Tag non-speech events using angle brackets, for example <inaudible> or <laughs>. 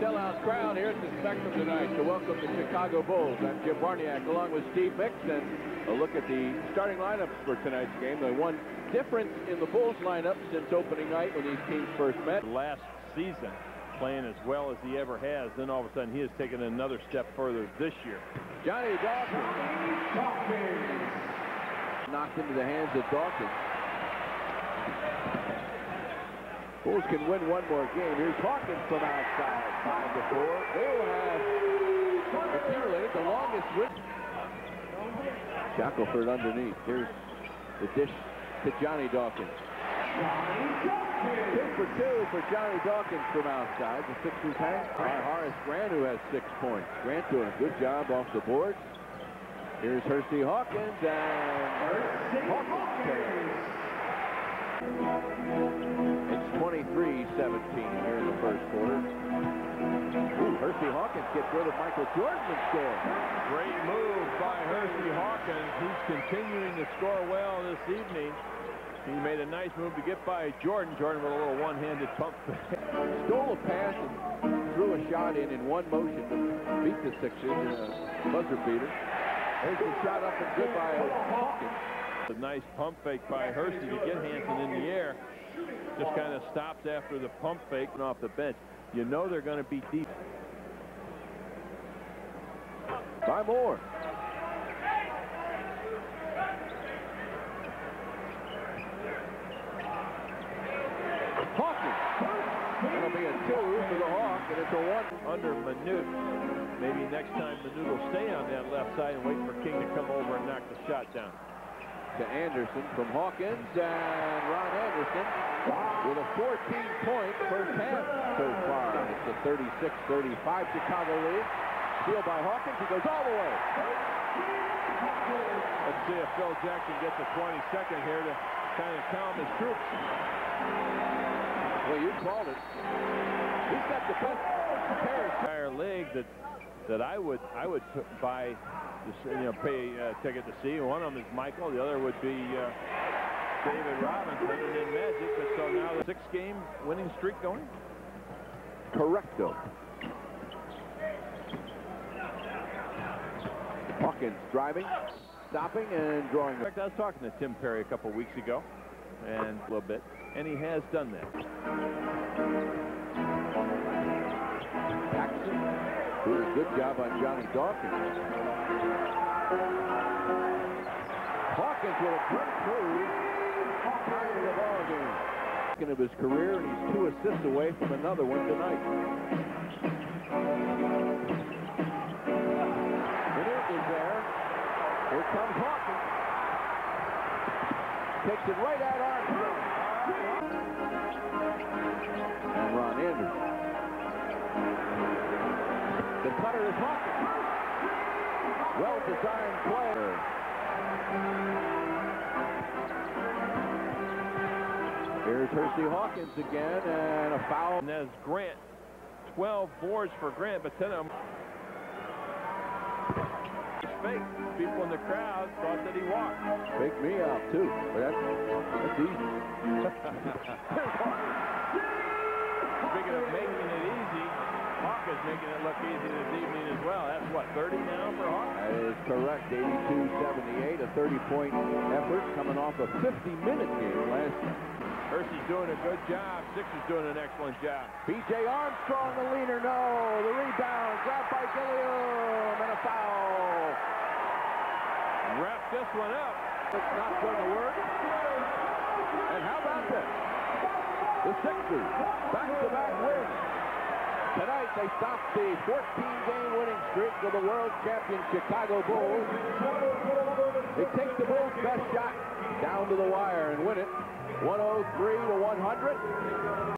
sellout crowd here at the Spectrum tonight to welcome the Chicago Bulls. I'm Jim Barniak along with Steve Mix and a look at the starting lineups for tonight's game. The one difference in the Bulls lineup since opening night when these teams first met. Last season playing as well as he ever has. Then all of a sudden he has taken another step further this year. Johnny Dawkins. Knocked into the hands of Dawkins. Bulls can win one more game. Here's Hawkins from outside. Five to four. They will have accumulated the longest win. Shackleford underneath. Here's the dish to Johnny Dawkins. Two for two for Johnny Dawkins from outside. The Sixers hang by Horace Grant, who has six points. Grant doing a good job off the board. Here's Hersey Hawkins, and Hawkins It's 23-17 here in the first quarter. Ooh, Hersey Hawkins gets rid of Michael Jordan and scores. Great move by Hersey Hawkins. He's continuing to score well this evening. He made a nice move to get by Jordan. Jordan with a little one-handed pump. <laughs> Stole a pass and threw a shot in in one motion to beat the Sixers in a buzzer beater. There's a shot up and good by Hawkins. A nice pump fake by Hersey to get Hansen in the air. Just kind of stops after the pump fake and off the bench. You know they're going to be deep. By Moore. That'll be a two for the Hawk, and it's a one. Under Manute. Maybe next time Manute will stay on that left side and wait for King to come over and knock the shot down. To Anderson from Hawkins, and Ron Anderson with a 14-point first half so far. It's a 36-35 Chicago lead. Steal by Hawkins. He goes all the way. Let's see if Phil Jackson gets a 20-second here to kind of calm his troops. Well, you called it. Entire league that that I would I would buy, you know, pay a ticket to see. One of them is Michael. The other would be uh, David Robinson and then Magic. But so now the six-game winning streak going. Correcto. Hawkins driving, stopping, and drawing. In fact, I was talking to Tim Perry a couple weeks ago, and a little bit, and he has done that. Good job on Johnny Dawkins. Hawkins with a great move, tying the ball game. Of his career, and he's two assists away from another one tonight. Manute is there. Here comes Hawkins. Takes it right at Armstrong. Is. Well-designed play. Here's Hersey Hawkins again, and a foul. And there's Grant. 12 boards for Grant, but 10 of them fake. People in the crowd thought that he walked. Fake me out, too. But that's, that's easy. <laughs> Speaking of making it easy, Hawk is making it look easy this evening as well. That's what, 30 now for Hawk? That is correct. 82-78, a 30-point effort coming off a 50-minute game last night. Hersey's doing a good job. Sixers doing an excellent job. B.J. Armstrong, the leaner, no. The rebound, grabbed by Gilliam, and a foul. Wrap this one up. It's not going to work. And how about this? The Sixers, back-to-back wins. Tonight, they stopped the 14-game winning streak of the world champion Chicago Bulls. They take the Bulls' best shot down to the wire and win it 103 to 100.